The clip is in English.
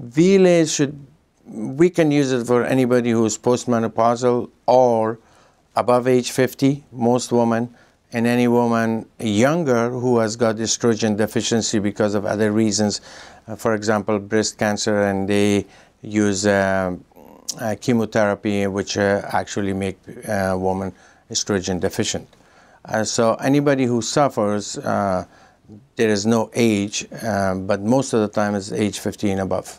V Lase should, we can use it for anybody who's postmenopausal or above age 50, most women, and any woman younger who has got estrogen deficiency because of other reasons, uh, for example, breast cancer, and they use uh, uh, chemotherapy, which uh, actually make a woman estrogen deficient. So anybody who suffers, there is no age, but most of the time it's age 15 and above.